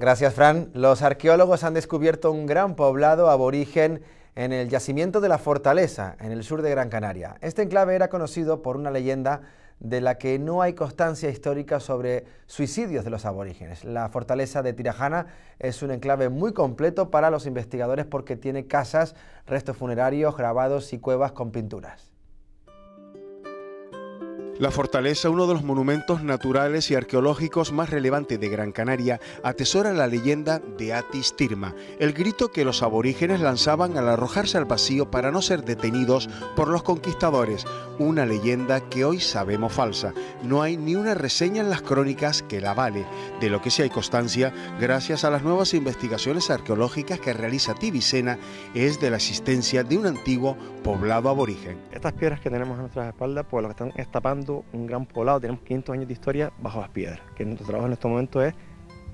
Gracias, Fran. Los arqueólogos han descubierto un gran poblado aborigen en el yacimiento de la Fortaleza, en el sur de Gran Canaria. Este enclave era conocido por una leyenda de la que no hay constancia histórica sobre suicidios de los aborígenes. La fortaleza de Tirajana es un enclave muy completo para los investigadores porque tiene casas, restos funerarios, grabados y cuevas con pinturas. La fortaleza, uno de los monumentos naturales y arqueológicos más relevantes de Gran Canaria, atesora la leyenda de Atis Tirma, el grito que los aborígenes lanzaban al arrojarse al vacío para no ser detenidos por los conquistadores, una leyenda que hoy sabemos falsa. No hay ni una reseña en las crónicas que la vale, de lo que sí hay constancia, gracias a las nuevas investigaciones arqueológicas que realiza Tibicena, es de la existencia de un antiguo poblado aborigen. Estas piedras que tenemos a nuestras espaldas, pues lo que están estapando un gran poblado, tenemos 500 años de historia bajo las piedras, que nuestro trabajo en este momento es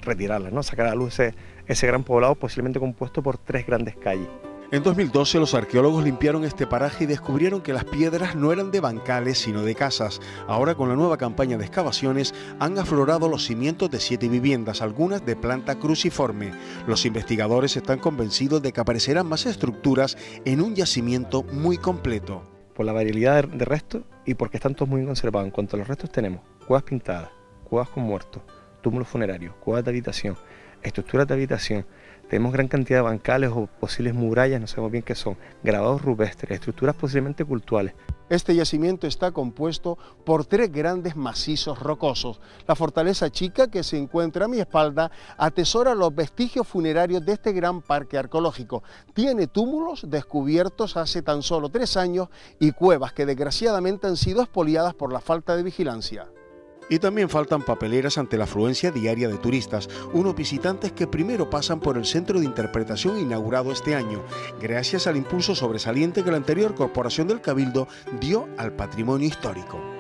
retirarlas, ¿no? sacar a la luz ese, gran poblado posiblemente compuesto por tres grandes calles. En 2012 los arqueólogos limpiaron este paraje y descubrieron que las piedras no eran de bancales sino de casas. Ahora con la nueva campaña de excavaciones han aflorado los cimientos de siete viviendas, algunas de planta cruciforme. Los investigadores están convencidos de que aparecerán más estructuras en un yacimiento muy completo por la variabilidad de, restos y porque están todos muy conservados. En cuanto a los restos tenemos cuevas pintadas, cuevas con muertos, túmulos funerarios, cuevas de habitación, estructuras de habitación, tenemos gran cantidad de bancales o posibles murallas, no sabemos bien qué son, grabados rupestres, estructuras posiblemente cultuales. Este yacimiento está compuesto por tres grandes macizos rocosos. La fortaleza chica que se encuentra a mi espalda atesora los vestigios funerarios de este gran parque arqueológico. Tiene túmulos descubiertos hace tan solo tres años y cuevas que desgraciadamente han sido expoliadas por la falta de vigilancia. Y también faltan papeleras ante la afluencia diaria de turistas, unos visitantes que primero pasan por el centro de interpretación inaugurado este año, gracias al impulso sobresaliente que la anterior corporación del Cabildo dio al patrimonio histórico.